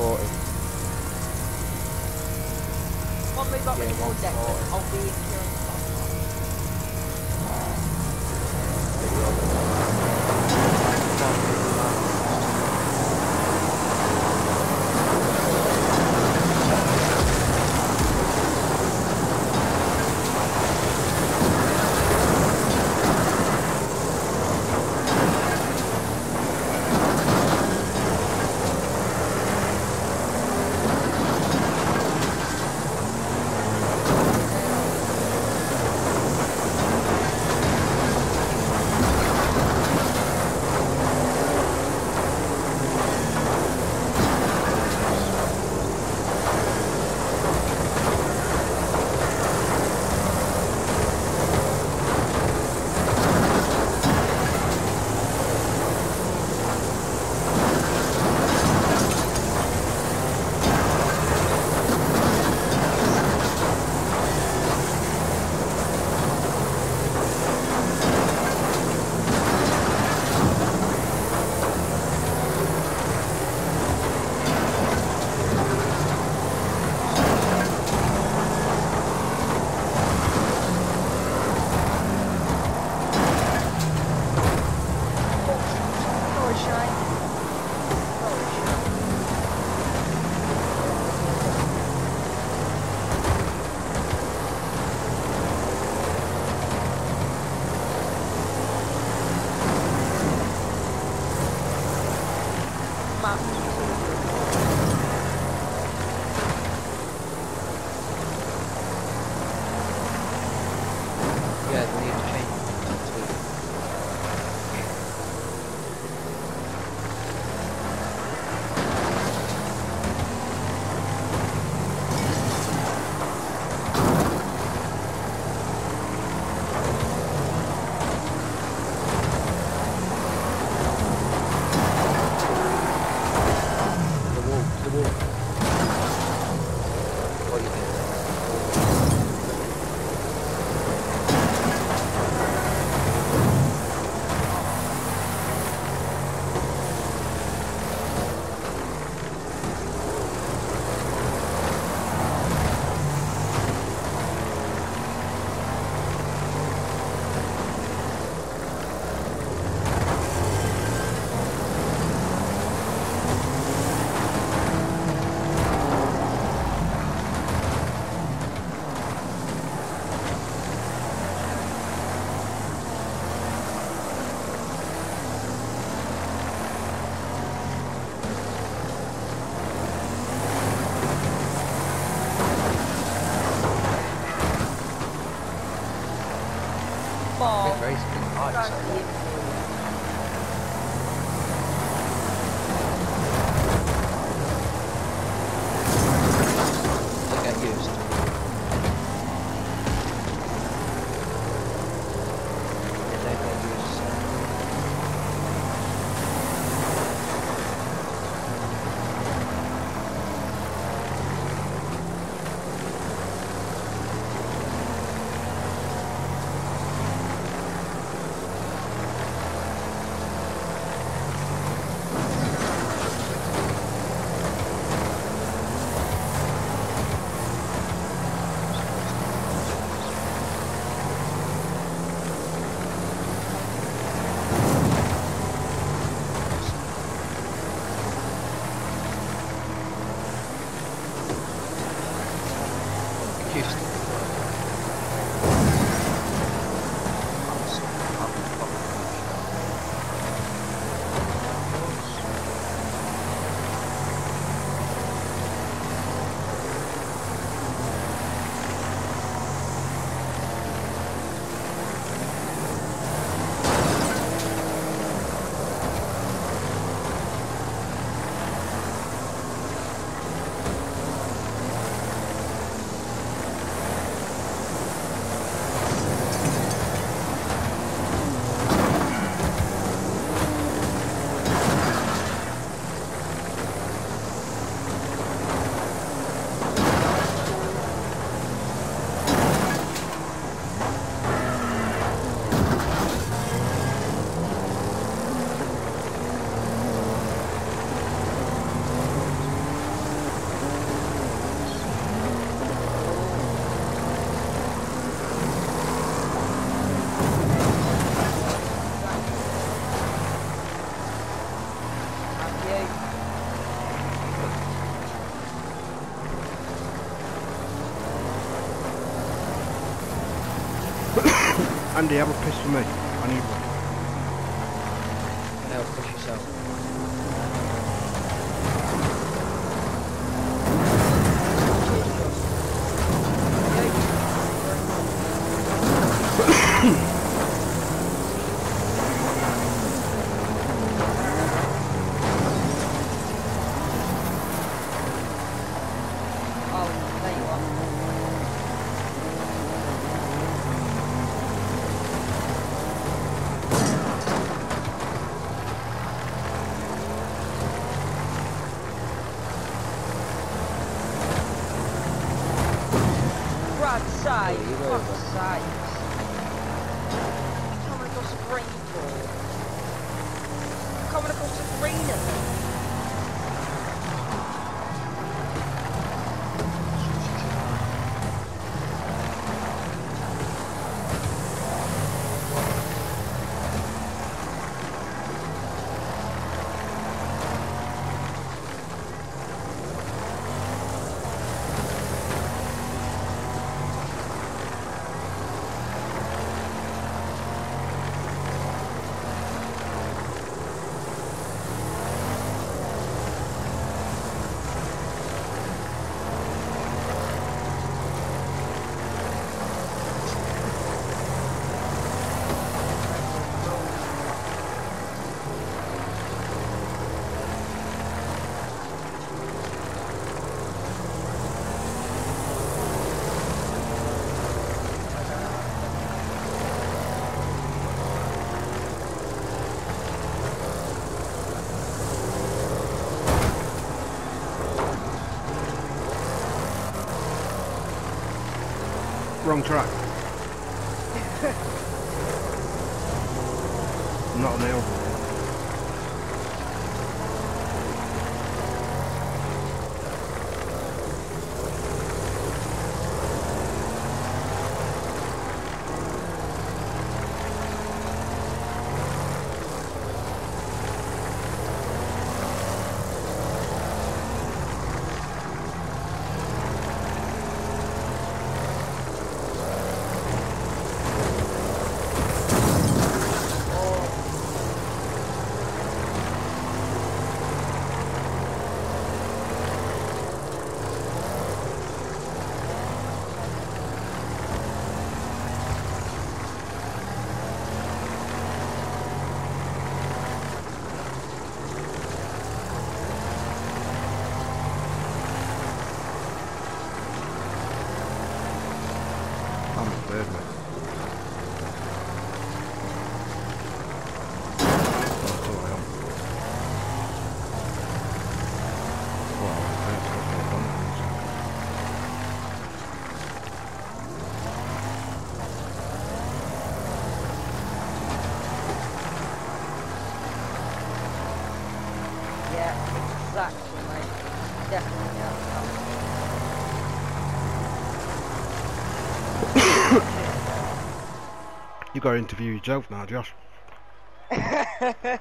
40. One move up Yeah, you hold deck, I'll be in here. Yeah, Bob. It's very spin Andy, have a piss for me. I need one. Push yourself. Yeah, you go fuck's sake. Coming across the green for? Coming across the green Wrong track. Not on the it. Yeah, exactly, mate. Definitely yeah. You got to interview yourself now, Josh.